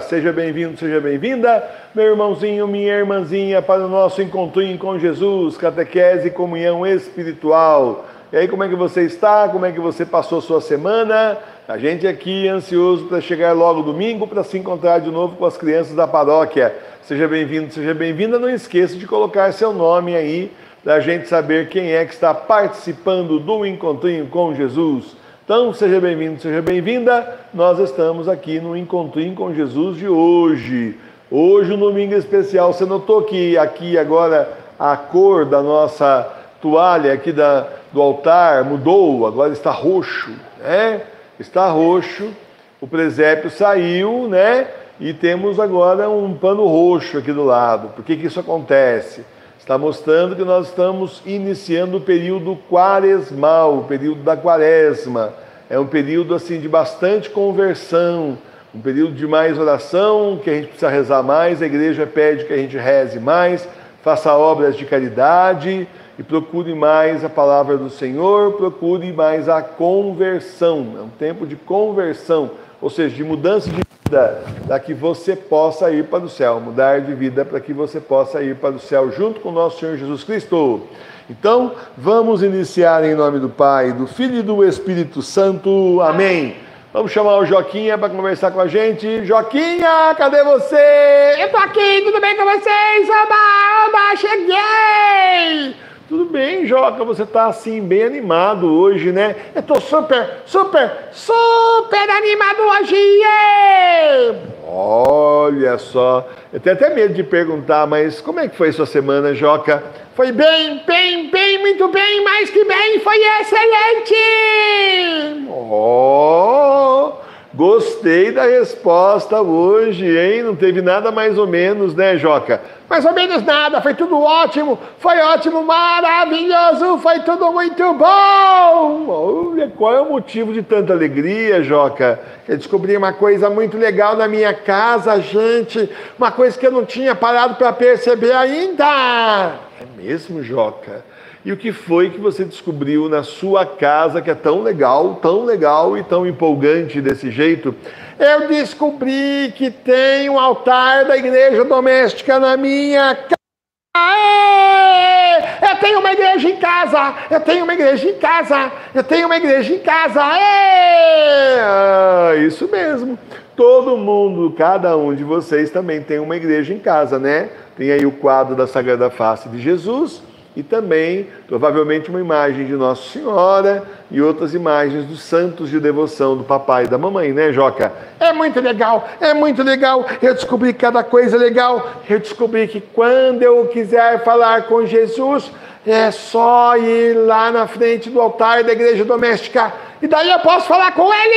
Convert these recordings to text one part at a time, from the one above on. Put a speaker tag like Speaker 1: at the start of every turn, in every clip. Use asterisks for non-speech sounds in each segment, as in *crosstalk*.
Speaker 1: Seja bem-vindo, seja bem-vinda, meu irmãozinho, minha irmãzinha, para o nosso encontrinho com Jesus, catequese e comunhão espiritual. E aí, como é que você está? Como é que você passou sua semana? A gente aqui ansioso para chegar logo domingo para se encontrar de novo com as crianças da paróquia. Seja bem-vindo, seja bem-vinda. Não esqueça de colocar seu nome aí para a gente saber quem é que está participando do encontrinho com Jesus. Então, seja bem-vindo, seja bem-vinda. Nós estamos aqui no Encontrinho com Jesus de hoje. Hoje, um domingo especial. Você notou que aqui agora a cor da nossa toalha aqui da, do altar mudou, agora está roxo, né? Está roxo. O presépio saiu, né? E temos agora um pano roxo aqui do lado. Por que, que isso acontece? está mostrando que nós estamos iniciando o período quaresmal, o período da quaresma. É um período assim de bastante conversão, um período de mais oração, que a gente precisa rezar mais, a igreja pede que a gente reze mais, faça obras de caridade e procure mais a palavra do Senhor, procure mais a conversão. É um tempo de conversão, ou seja, de mudança de vida, para que você possa ir para o céu, mudar de vida para que você possa ir para o céu junto com o nosso Senhor Jesus Cristo. Então, vamos iniciar em nome do Pai, do Filho e do Espírito Santo. Amém. Vamos chamar o Joquinha para conversar com a gente. Joquinha, cadê você?
Speaker 2: Eu tô aqui, tudo bem com vocês?
Speaker 1: Joca, você está assim bem animado hoje, né?
Speaker 2: Eu tô super, super, super animado hoje!
Speaker 1: Olha só, eu tenho até medo de perguntar, mas como é que foi sua semana, Joca?
Speaker 2: Foi bem, bem, bem, muito bem, mais que bem, foi excelente!
Speaker 1: Oh, gostei da resposta hoje, hein? Não teve nada mais ou menos, né, Joca?
Speaker 2: Mais ou menos nada, foi tudo ótimo, foi ótimo, maravilhoso, foi tudo muito bom!
Speaker 1: Olha, qual é o motivo de tanta alegria, Joca?
Speaker 2: Eu descobri uma coisa muito legal na minha casa, gente, uma coisa que eu não tinha parado para perceber ainda.
Speaker 1: É mesmo, Joca? E o que foi que você descobriu na sua casa que é tão legal, tão legal e tão empolgante desse jeito?
Speaker 2: Eu descobri que tem um altar da igreja doméstica na minha casa. Eu tenho uma igreja em casa, eu tenho uma igreja em casa, eu tenho uma igreja em casa.
Speaker 1: Ah, isso mesmo. Todo mundo, cada um de vocês também tem uma igreja em casa, né? Tem aí o quadro da Sagrada Face de Jesus e também, provavelmente, uma imagem de Nossa Senhora e outras imagens dos santos de devoção do papai e da mamãe, né, Joca?
Speaker 2: É muito legal, é muito legal. Eu descobri cada coisa legal. Eu descobri que quando eu quiser falar com Jesus, é só ir lá na frente do altar da igreja doméstica e daí eu posso falar com ele.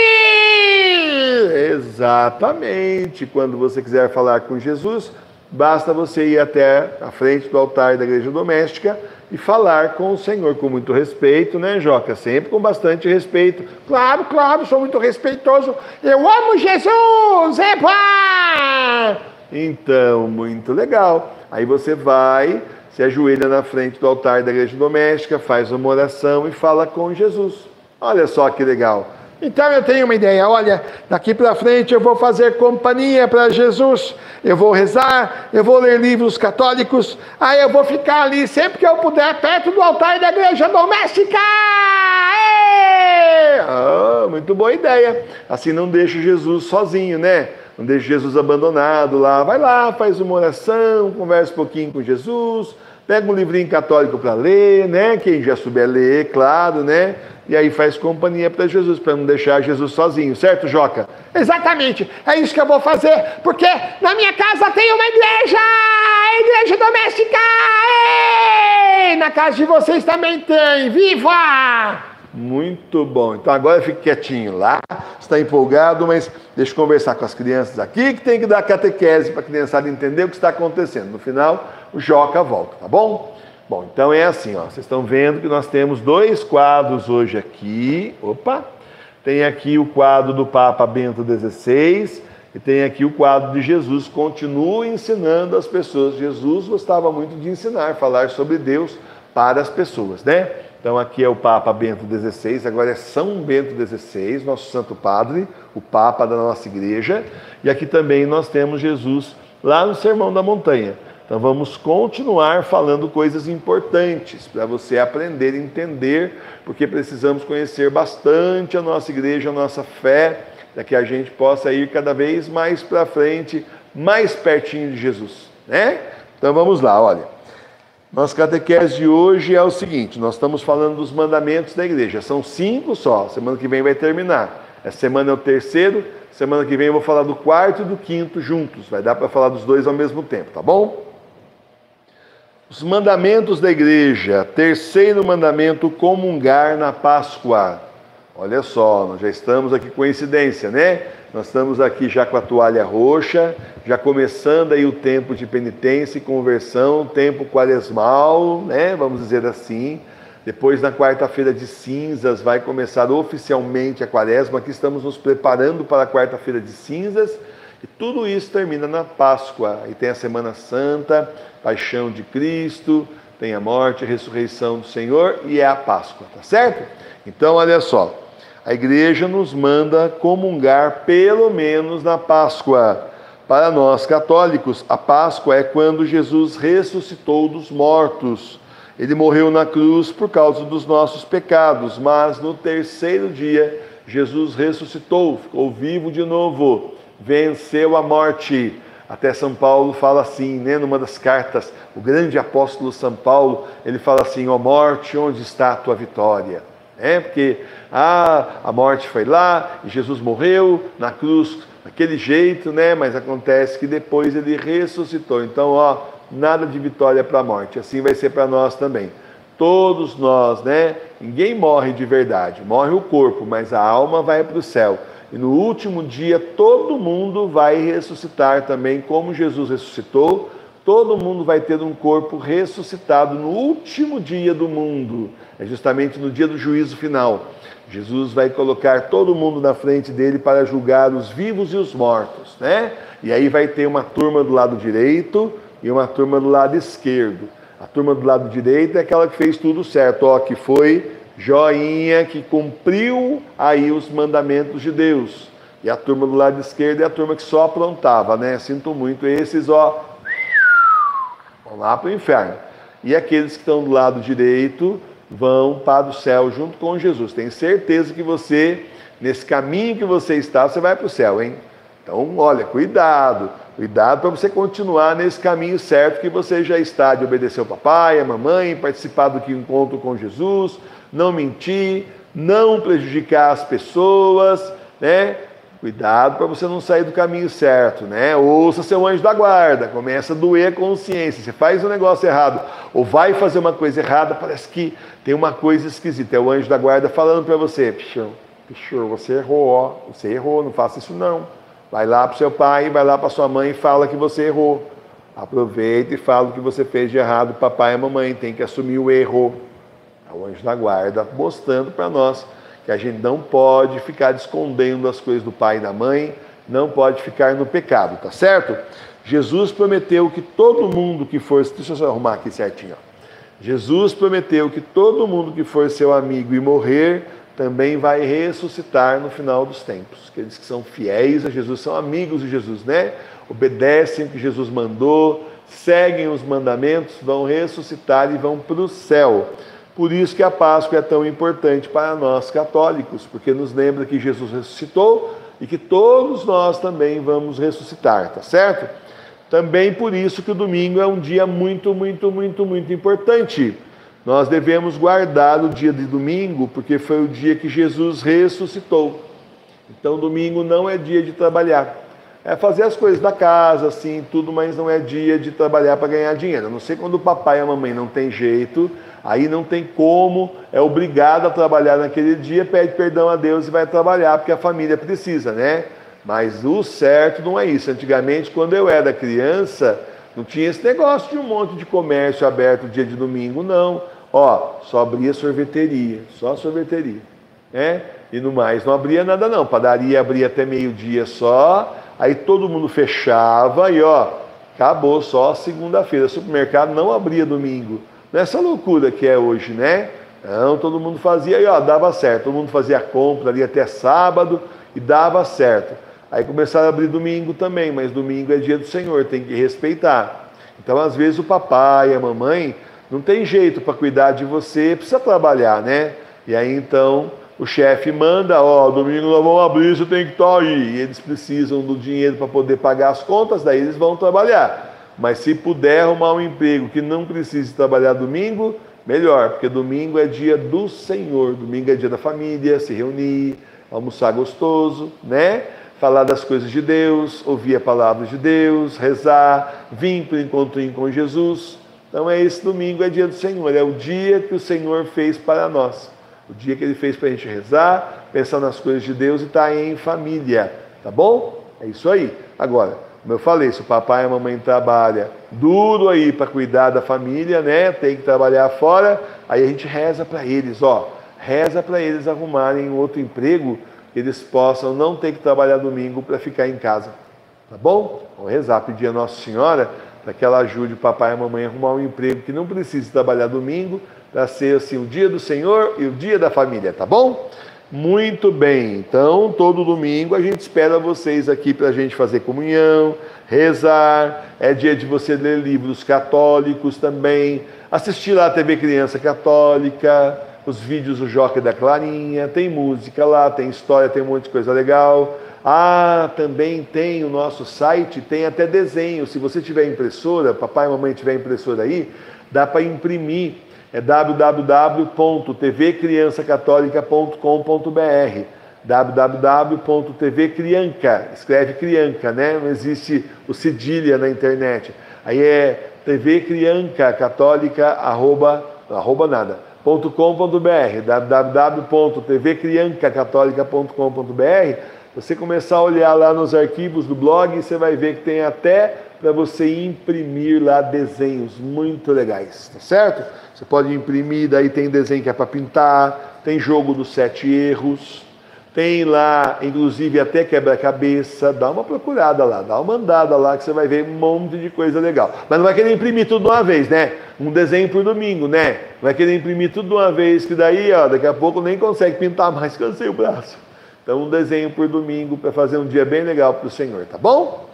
Speaker 1: Exatamente. Quando você quiser falar com Jesus, Basta você ir até a frente do altar da igreja doméstica e falar com o Senhor com muito respeito, né, Joca? Sempre com bastante respeito.
Speaker 2: Claro, claro, sou muito respeitoso. Eu amo Jesus! Epa!
Speaker 1: Então, muito legal. Aí você vai, se ajoelha na frente do altar da igreja doméstica, faz uma oração e fala com Jesus. Olha só que legal.
Speaker 2: Então eu tenho uma ideia, olha, daqui para frente eu vou fazer companhia para Jesus, eu vou rezar, eu vou ler livros católicos, aí eu vou ficar ali sempre que eu puder, perto do altar da igreja doméstica.
Speaker 1: Ah, muito boa ideia. Assim não deixa Jesus sozinho, né? Não deixa Jesus abandonado lá. Vai lá, faz uma oração, conversa um pouquinho com Jesus, pega um livrinho católico para ler, né? Quem já souber ler, claro, né? e aí faz companhia para Jesus, para não deixar Jesus sozinho, certo, Joca?
Speaker 2: Exatamente, é isso que eu vou fazer, porque na minha casa tem uma igreja, igreja doméstica, Ei! na casa de vocês também tem, viva!
Speaker 1: Muito bom, então agora fique quietinho lá, está empolgado, mas deixa eu conversar com as crianças aqui, que tem que dar catequese para a criançada entender o que está acontecendo. No final, o Joca volta, tá bom? Bom, então é assim, ó. Vocês estão vendo que nós temos dois quadros hoje aqui. Opa! Tem aqui o quadro do Papa Bento XVI e tem aqui o quadro de Jesus. Continua ensinando as pessoas. Jesus gostava muito de ensinar, falar sobre Deus para as pessoas, né? Então aqui é o Papa Bento XVI, agora é São Bento XVI, nosso Santo Padre, o Papa da nossa igreja. E aqui também nós temos Jesus lá no Sermão da Montanha. Então vamos continuar falando coisas importantes para você aprender entender, porque precisamos conhecer bastante a nossa igreja, a nossa fé, para que a gente possa ir cada vez mais para frente, mais pertinho de Jesus, né? Então vamos lá, olha. Nossa catequese de hoje é o seguinte: nós estamos falando dos mandamentos da igreja. São cinco só. Semana que vem vai terminar. Essa semana é o terceiro. Semana que vem eu vou falar do quarto e do quinto juntos. Vai dar para falar dos dois ao mesmo tempo, tá bom? Os mandamentos da igreja. Terceiro mandamento: comungar na Páscoa. Olha só, nós já estamos aqui coincidência, né? Nós estamos aqui já com a toalha roxa, já começando aí o tempo de penitência e conversão, tempo quaresmal, né? Vamos dizer assim. Depois, na quarta-feira de cinzas, vai começar oficialmente a quaresma. Aqui estamos nos preparando para a quarta-feira de cinzas. E tudo isso termina na Páscoa. E tem a Semana Santa, Paixão de Cristo, tem a morte, a ressurreição do Senhor e é a Páscoa, tá certo? Então, olha só. A igreja nos manda comungar pelo menos na Páscoa. Para nós católicos, a Páscoa é quando Jesus ressuscitou dos mortos. Ele morreu na cruz por causa dos nossos pecados, mas no terceiro dia Jesus ressuscitou, ficou vivo de novo, venceu a morte. Até São Paulo fala assim, né, numa das cartas, o grande apóstolo São Paulo, ele fala assim: Ó morte, onde está a tua vitória? É, porque ah, a morte foi lá e Jesus morreu na cruz daquele jeito, né? Mas acontece que depois ele ressuscitou. Então, ó, nada de vitória para a morte. Assim vai ser para nós também. Todos nós, né? Ninguém morre de verdade. Morre o corpo, mas a alma vai para o céu. E no último dia todo mundo vai ressuscitar também, como Jesus ressuscitou. Todo mundo vai ter um corpo ressuscitado no último dia do mundo é justamente no dia do juízo final. Jesus vai colocar todo mundo na frente dele para julgar os vivos e os mortos, né? E aí vai ter uma turma do lado direito e uma turma do lado esquerdo. A turma do lado direito é aquela que fez tudo certo, ó, que foi joinha, que cumpriu aí os mandamentos de Deus. E a turma do lado esquerdo é a turma que só aprontava, né? Sinto muito, esses, ó, vão lá para o inferno. E aqueles que estão do lado direito vão para o céu junto com Jesus. Tenho certeza que você, nesse caminho que você está, você vai para o céu, hein? Então, olha, cuidado, cuidado para você continuar nesse caminho certo que você já está, de obedecer ao papai, a mamãe, participar do que encontro com Jesus, não mentir, não prejudicar as pessoas, né? Cuidado para você não sair do caminho certo, né? Ouça seu anjo da guarda, começa a doer a consciência. Você faz um negócio errado ou vai fazer uma coisa errada, parece que tem uma coisa esquisita. É o anjo da guarda falando para você: Pichão, pichão, você errou, ó. Você errou, não faça isso não. Vai lá para seu pai, vai lá para sua mãe e fala que você errou. Aproveita e fala o que você fez de errado, papai e mamãe. Tem que assumir o erro. É o anjo da guarda mostrando para nós que a gente não pode ficar escondendo as coisas do pai e da mãe, não pode ficar no pecado, tá certo? Jesus prometeu que todo mundo que for, deixa eu só arrumar aqui certinho, ó. Jesus prometeu que todo mundo que for seu amigo e morrer também vai ressuscitar no final dos tempos. Aqueles que são fiéis a Jesus, são amigos de Jesus, né? Obedecem o que Jesus mandou, seguem os mandamentos, vão ressuscitar e vão para o céu. Por isso que a Páscoa é tão importante para nós católicos, porque nos lembra que Jesus ressuscitou e que todos nós também vamos ressuscitar, tá certo? Também por isso que o domingo é um dia muito, muito, muito, muito importante. Nós devemos guardar o dia de domingo, porque foi o dia que Jesus ressuscitou. Então, domingo não é dia de trabalhar. É fazer as coisas da casa, assim, tudo, mas não é dia de trabalhar para ganhar dinheiro. A não sei quando o papai e a mamãe não tem jeito, Aí não tem como, é obrigado a trabalhar naquele dia, pede perdão a Deus e vai trabalhar, porque a família precisa, né? Mas o certo não é isso. Antigamente, quando eu era criança, não tinha esse negócio de um monte de comércio aberto dia de domingo, não. Ó, só abria sorveteria, só sorveteria, né? E no mais, não abria nada não. Padaria abria até meio-dia só, aí todo mundo fechava e ó, acabou só segunda-feira. Supermercado não abria domingo. Nessa loucura que é hoje, né? Não, todo mundo fazia e ó, dava certo. Todo mundo fazia compra ali até sábado e dava certo. Aí começaram a abrir domingo também, mas domingo é dia do Senhor, tem que respeitar. Então, às vezes, o papai, a mamãe, não tem jeito para cuidar de você, precisa trabalhar, né? E aí então o chefe manda, ó, domingo nós vamos abrir, você tem que estar aí. E eles precisam do dinheiro para poder pagar as contas, daí eles vão trabalhar. Mas se puder arrumar um emprego que não precise trabalhar domingo, melhor, porque domingo é dia do Senhor, domingo é dia da família, se reunir, almoçar gostoso, né? Falar das coisas de Deus, ouvir a palavra de Deus, rezar, vir para o encontro com Jesus. Então é esse domingo, é dia do Senhor, é o dia que o Senhor fez para nós. O dia que ele fez para a gente rezar, pensar nas coisas de Deus e estar tá em família, tá bom? É isso aí. Agora, como eu falei, se o papai e a mamãe trabalham duro aí para cuidar da família, né? Tem que trabalhar fora, aí a gente reza para eles, ó. Reza para eles arrumarem outro emprego, que eles possam não ter que trabalhar domingo para ficar em casa. Tá bom? Vamos rezar, pedir a Nossa Senhora para que ela ajude o papai e a mamãe a arrumar um emprego que não precise trabalhar domingo, para ser assim o dia do Senhor e o dia da família, tá bom? Muito bem, então todo domingo a gente espera vocês aqui para a gente fazer comunhão, rezar, é dia de você ler livros católicos também, assistir lá a TV Criança Católica, os vídeos do Joca da Clarinha, tem música lá, tem história, tem um monte de coisa legal. Ah, também tem o nosso site, tem até desenho. Se você tiver impressora, papai e mamãe tiver impressora aí, dá para imprimir é www.tvcriançacatólica.com.br www.tvcrianca, escreve crianca, né? Não existe o cedilha na internet. Aí é tvcrianca católica arroba, arroba nada, .com.br www.tvcriancacatólica.com.br Você começar a olhar lá nos arquivos do blog, você vai ver que tem até para você imprimir lá desenhos muito legais, tá certo? Você pode imprimir, daí tem desenho que é para pintar, tem jogo dos sete erros, tem lá, inclusive até quebra-cabeça, dá uma procurada lá, dá uma andada lá que você vai ver um monte de coisa legal. Mas não vai querer imprimir tudo de uma vez, né? Um desenho por domingo, né? Vai querer imprimir tudo de uma vez, que daí, ó, daqui a pouco nem consegue pintar mais, *laughs* cansei o braço. Então, um desenho por domingo para fazer um dia bem legal para o Senhor, tá bom?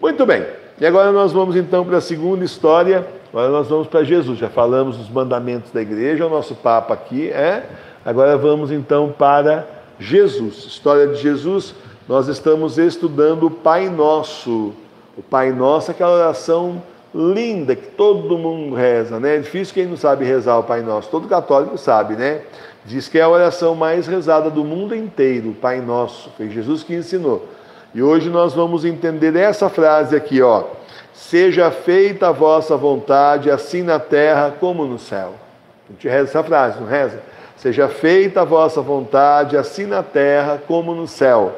Speaker 1: Muito bem. E agora nós vamos então para a segunda história Agora nós vamos para Jesus. Já falamos dos mandamentos da igreja, o nosso papo aqui é. Agora vamos então para Jesus. História de Jesus. Nós estamos estudando o Pai Nosso. O Pai Nosso é aquela oração linda que todo mundo reza, né? É difícil quem não sabe rezar o Pai Nosso. Todo católico sabe, né? Diz que é a oração mais rezada do mundo inteiro, o Pai Nosso. Foi Jesus que ensinou. E hoje nós vamos entender essa frase aqui, ó. Seja feita a vossa vontade, assim na terra como no céu. A gente reza essa frase, não reza? Seja feita a vossa vontade, assim na terra como no céu.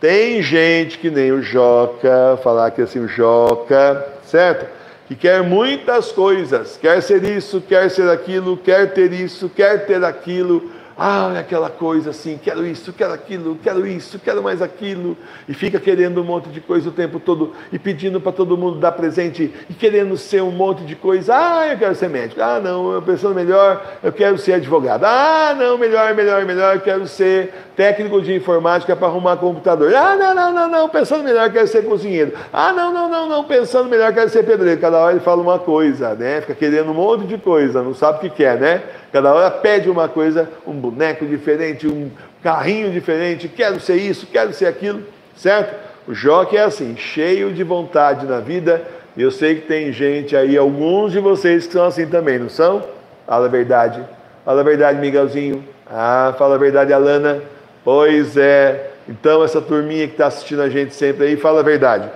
Speaker 1: Tem gente que nem o Joca, falar que assim o Joca, certo? Que quer muitas coisas, quer ser isso, quer ser aquilo, quer ter isso, quer ter aquilo, ah, aquela coisa assim, quero isso, quero aquilo, quero isso, quero mais aquilo, e fica querendo um monte de coisa o tempo todo e pedindo para todo mundo dar presente e querendo ser um monte de coisa. Ah, eu quero ser médico. Ah, não, eu pensando melhor, eu quero ser advogado. Ah, não, melhor, melhor, melhor, eu quero ser técnico de informática para arrumar computador. Ah, não, não, não, não, pensando melhor, eu quero ser cozinheiro. Ah, não, não, não, não, pensando melhor, eu quero ser pedreiro. Cada hora ele fala uma coisa, né? Fica querendo um monte de coisa, não sabe o que quer, né? Cada hora pede uma coisa, um boneco diferente, um carrinho diferente, quero ser isso, quero ser aquilo, certo? O Joque é assim, cheio de vontade na vida. Eu sei que tem gente aí, alguns de vocês que são assim também, não são? Fala a verdade. Fala a verdade, Miguelzinho. Ah, fala a verdade, Alana. Pois é. Então, essa turminha que está assistindo a gente sempre aí, fala a verdade.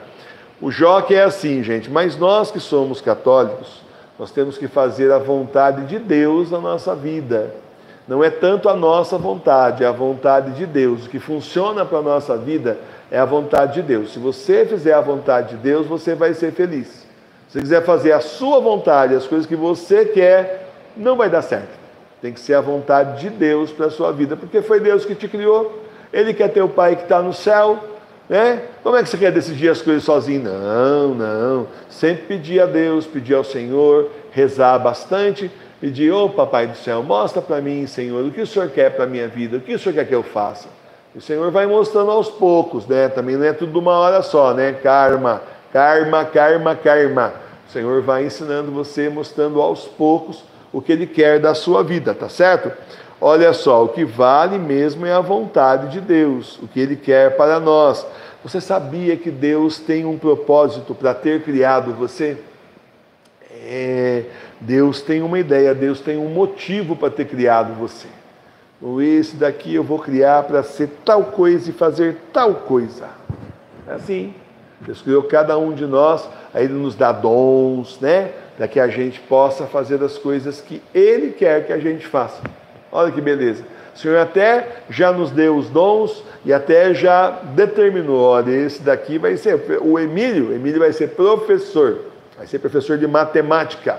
Speaker 1: O Joque é assim, gente, mas nós que somos católicos, nós temos que fazer a vontade de Deus na nossa vida. Não é tanto a nossa vontade, é a vontade de Deus. O que funciona para a nossa vida é a vontade de Deus. Se você fizer a vontade de Deus, você vai ser feliz. Se você quiser fazer a sua vontade, as coisas que você quer, não vai dar certo. Tem que ser a vontade de Deus para a sua vida, porque foi Deus que te criou. Ele quer ter o Pai que está no céu, né? Como é que você quer decidir as coisas sozinho? Não, não. Sempre pedir a Deus, pedir ao Senhor, rezar bastante, pedir, ô oh, Papai do céu, mostra para mim, Senhor, o que o Senhor quer para a minha vida, o que o Senhor quer que eu faça. O Senhor vai mostrando aos poucos, né? Também não é tudo de uma hora só, né? Karma, karma, karma, karma. O Senhor vai ensinando você, mostrando aos poucos o que Ele quer da sua vida, tá certo? Olha só, o que vale mesmo é a vontade de Deus, o que Ele quer para nós. Você sabia que Deus tem um propósito para ter criado você? É, Deus tem uma ideia, Deus tem um motivo para ter criado você. Ou esse daqui eu vou criar para ser tal coisa e fazer tal coisa. É assim. Deus criou cada um de nós, aí Ele nos dá dons, né? Para que a gente possa fazer as coisas que Ele quer que a gente faça. Olha que beleza. O Senhor até já nos deu os dons e até já determinou, olha, esse daqui vai ser, o Emílio, Emílio vai ser professor, vai ser professor de matemática.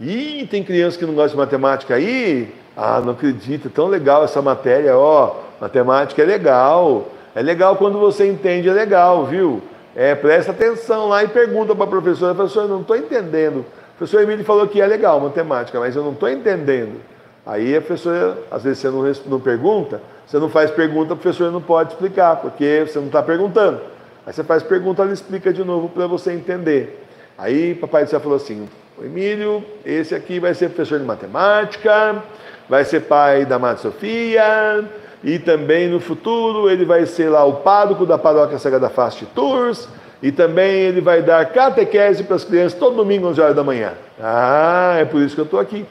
Speaker 1: E tem criança que não gosta de matemática aí, ah, não acredito, tão legal essa matéria, ó, matemática é legal. É legal quando você entende, é legal, viu? É, presta atenção lá e pergunta para a professora, professor, não estou entendendo. O professor Emílio falou que é legal matemática, mas eu não estou entendendo. Aí a professora, às vezes você não, não pergunta, você não faz pergunta, a professora não pode explicar, porque você não está perguntando. Aí você faz pergunta, ela explica de novo para você entender. Aí papai do céu falou assim, Emílio, esse aqui vai ser professor de matemática, vai ser pai da Madre Sofia, e também no futuro ele vai ser lá o pároco da paróquia Sagrada Face de Tours, e também ele vai dar catequese para as crianças todo domingo, 11 horas da manhã. Ah, é por isso que eu estou aqui,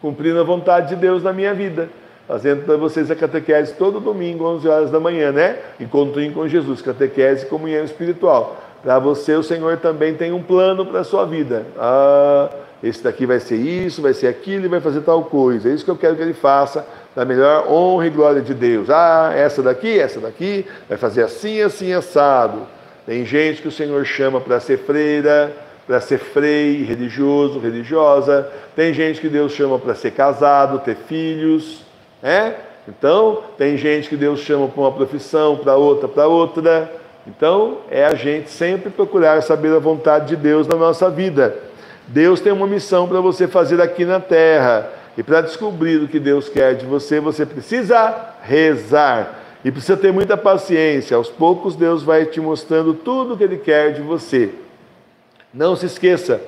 Speaker 1: cumprindo a vontade de Deus na minha vida, fazendo para vocês a catequese todo domingo, 11 horas da manhã, né? Encontrinho com Jesus, catequese e comunhão espiritual. Para você, o Senhor também tem um plano para a sua vida. Ah, esse daqui vai ser isso, vai ser aquilo e vai fazer tal coisa. É isso que eu quero que ele faça, da melhor honra e glória de Deus. Ah, essa daqui, essa daqui, vai fazer assim, assim, assado. Tem gente que o Senhor chama para ser freira, para ser frei, religioso, religiosa. Tem gente que Deus chama para ser casado, ter filhos, né? Então, tem gente que Deus chama para uma profissão, para outra, para outra. Então, é a gente sempre procurar saber a vontade de Deus na nossa vida. Deus tem uma missão para você fazer aqui na terra. E para descobrir o que Deus quer de você, você precisa rezar. E precisa ter muita paciência. Aos poucos, Deus vai te mostrando tudo o que Ele quer de você. Não se esqueça,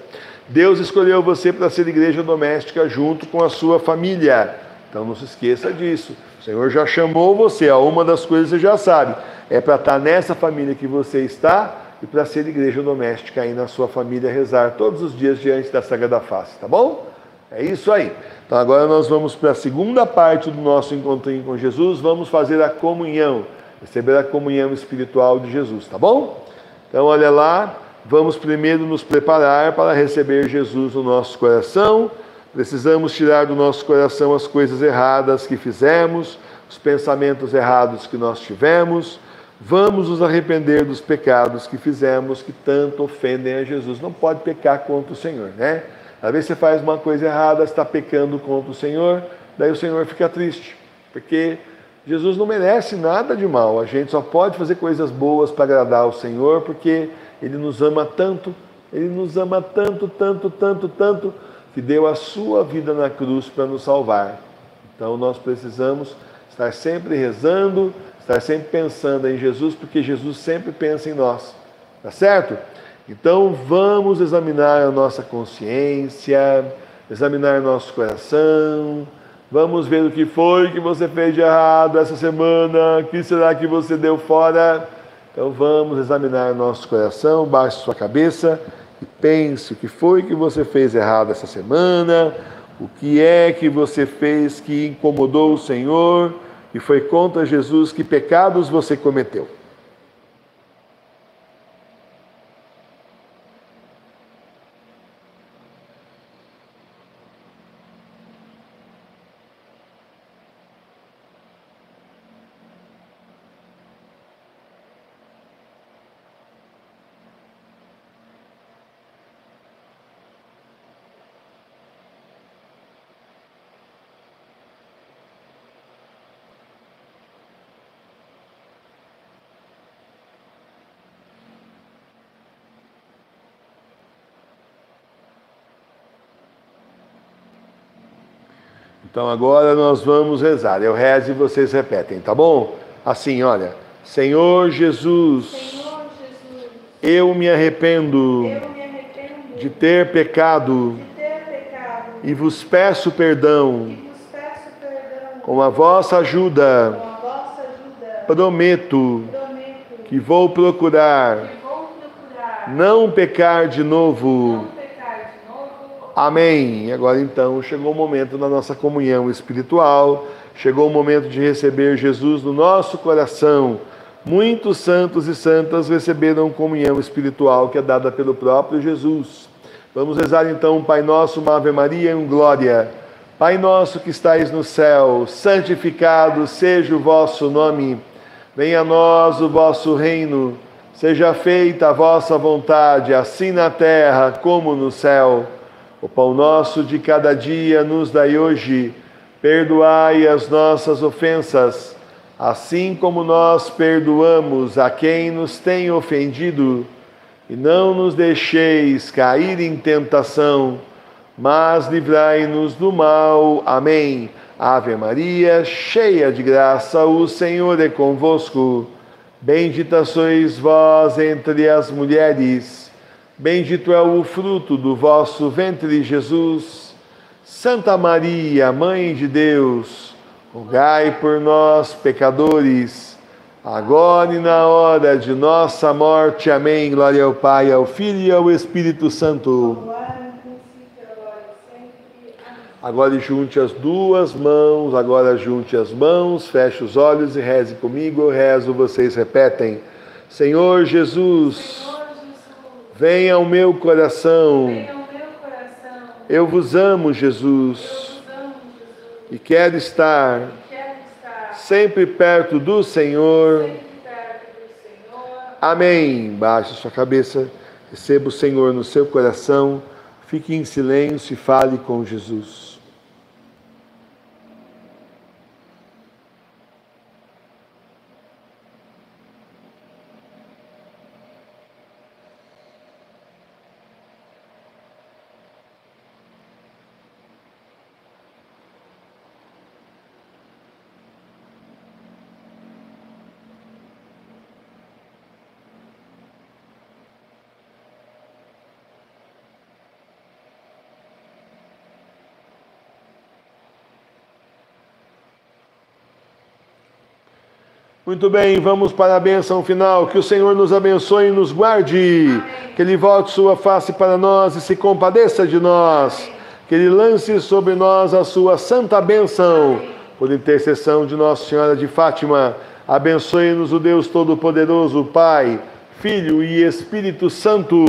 Speaker 1: Deus escolheu você para ser igreja doméstica junto com a sua família. Então não se esqueça disso. O Senhor já chamou você, a uma das coisas você já sabe. É para estar nessa família que você está e para ser igreja doméstica aí na sua família, rezar todos os dias diante da Sagrada Face, tá bom? É isso aí. Então agora nós vamos para a segunda parte do nosso encontrinho com Jesus, vamos fazer a comunhão, receber a comunhão espiritual de Jesus, tá bom? Então olha lá, vamos primeiro nos preparar para receber Jesus no nosso coração. Precisamos tirar do nosso coração as coisas erradas que fizemos, os pensamentos errados que nós tivemos Vamos nos arrepender dos pecados que fizemos que tanto ofendem a Jesus. Não pode pecar contra o Senhor, né? Às vezes você faz uma coisa errada, está pecando contra o Senhor, daí o Senhor fica triste, porque Jesus não merece nada de mal. A gente só pode fazer coisas boas para agradar o Senhor, porque Ele nos ama tanto, Ele nos ama tanto, tanto, tanto, tanto, que deu a sua vida na cruz para nos salvar. Então nós precisamos estar sempre rezando, estar sempre pensando em Jesus, porque Jesus sempre pensa em nós, tá certo? Então vamos examinar a nossa consciência, examinar nosso coração, vamos ver o que foi que você fez de errado essa semana, o que será que você deu fora. Então vamos examinar nosso coração, baixe sua cabeça e pense o que foi que você fez errado essa semana, o que é que você fez que incomodou o Senhor e foi contra Jesus que pecados você cometeu. Então agora nós vamos rezar. Eu rezo e vocês repetem, tá bom? Assim, olha. Senhor Jesus,
Speaker 3: Senhor Jesus,
Speaker 1: eu me arrependo
Speaker 3: eu me arrependo
Speaker 1: de ter pecado
Speaker 3: de ter pecado
Speaker 1: e vos peço perdão.
Speaker 3: e vos peço perdão.
Speaker 1: Com a vossa ajuda,
Speaker 3: a vossa ajuda,
Speaker 1: prometo
Speaker 3: prometo
Speaker 1: que vou procurar
Speaker 3: que vou procurar
Speaker 1: não pecar de novo.
Speaker 3: não pecar de novo.
Speaker 1: Amém. E agora então chegou o momento da nossa comunhão espiritual, chegou o momento de receber Jesus no nosso coração. Muitos santos e santas receberam comunhão espiritual que é dada pelo próprio Jesus. Vamos rezar então um Pai Nosso, uma Ave Maria em glória. Pai nosso que estais no céu, santificado seja o vosso nome. Venha a nós o vosso reino. Seja feita a vossa vontade, assim na terra como no céu. O pão nosso de cada dia nos dai hoje. Perdoai as nossas ofensas, assim como nós perdoamos a quem nos tem ofendido. E não nos deixeis cair em tentação, mas livrai-nos do mal. Amém. Ave Maria, cheia de graça, o Senhor é convosco. Bendita sois vós entre as mulheres. Bendito é o fruto do vosso ventre, Jesus. Santa Maria, Mãe de Deus, rogai por nós, pecadores, agora e na hora de nossa morte. Amém. Glória ao Pai, ao Filho e ao Espírito Santo.
Speaker 3: Agora
Speaker 1: junte as duas mãos, agora junte as mãos, feche os olhos e reze comigo. Eu rezo, vocês repetem. Senhor Jesus,
Speaker 3: Senhor Jesus,
Speaker 1: venha ao meu coração. Eu vos amo, Jesus, e quero estar
Speaker 3: Quero estar
Speaker 1: sempre perto do Senhor.
Speaker 3: sempre perto do Senhor.
Speaker 1: Amém. Baixe sua cabeça, receba o Senhor no seu coração, fique em silêncio e fale com Jesus. Muito bem, vamos para a bênção final. Que o Senhor nos abençoe e nos guarde. Que Ele volte sua face para nós e se compadeça de nós. Que Ele lance sobre nós a sua santa bênção. Por intercessão de Nossa Senhora de Fátima, abençoe-nos o Deus Todo-Poderoso, Pai, Filho e Espírito Santo.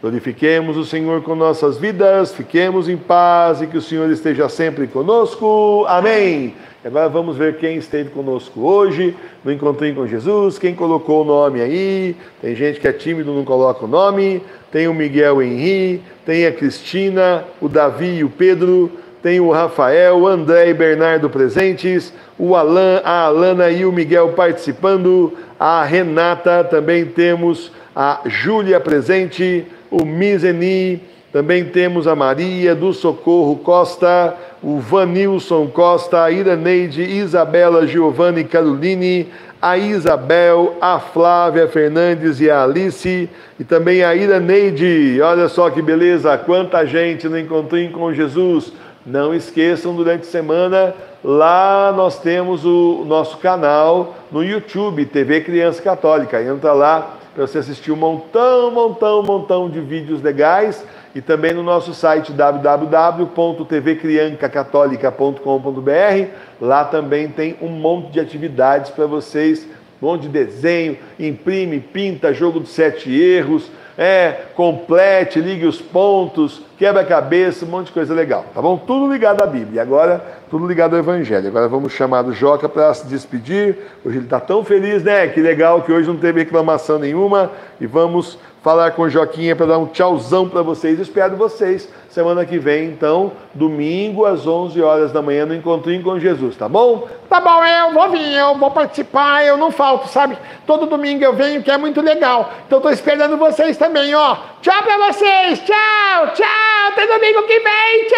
Speaker 1: Glorifiquemos o Senhor com nossas vidas, fiquemos em paz e que o Senhor esteja sempre conosco. Amém. E agora vamos ver quem esteve conosco hoje no Encontrinho com Jesus, quem colocou o nome aí. Tem gente que é tímido, não coloca o nome. Tem o Miguel Henri, tem a Cristina, o Davi e o Pedro, tem o Rafael, o André e Bernardo presentes, o a Alana e o Miguel participando, a Renata, também temos a Júlia presente, o Mizeni, também temos a Maria do Socorro Costa, o Vanilson Costa, a Iraneide, Isabela Giovanni Caroline, a Isabel, a Flávia Fernandes e a Alice, e também a Iraneide. Olha só que beleza, quanta gente no Encontrinho com Jesus. Não esqueçam, durante a semana, lá nós temos o nosso canal no YouTube, TV Criança Católica. Entra lá para você assistir um montão, montão, montão de vídeos legais e também no nosso site www.tvcriancacatólica.com.br. Lá também tem um monte de atividades para vocês, um monte de desenho, imprime, pinta, jogo de sete erros, é, complete, ligue os pontos, quebra-cabeça, um monte de coisa legal, tá bom? Tudo ligado à Bíblia. Agora, tudo ligado ao Evangelho. Agora vamos chamar o Joca para se despedir. Hoje ele está tão feliz, né? Que legal que hoje não teve reclamação nenhuma. E vamos falar com o Joquinha para dar um tchauzão para vocês. Espero vocês semana que vem, então, domingo às 11 horas da manhã no Encontrinho com Jesus, tá bom?
Speaker 2: Tá bom, eu vou vir, eu vou participar, eu não falto, sabe? Todo domingo eu venho, que é muito legal. Então tô esperando vocês também, ó. Tchau pra vocês, tchau, tchau, até domingo que vem!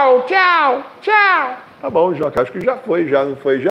Speaker 2: Tchau, tchau, tchau.
Speaker 1: Tá bom, Joca, acho que já foi, já não foi já.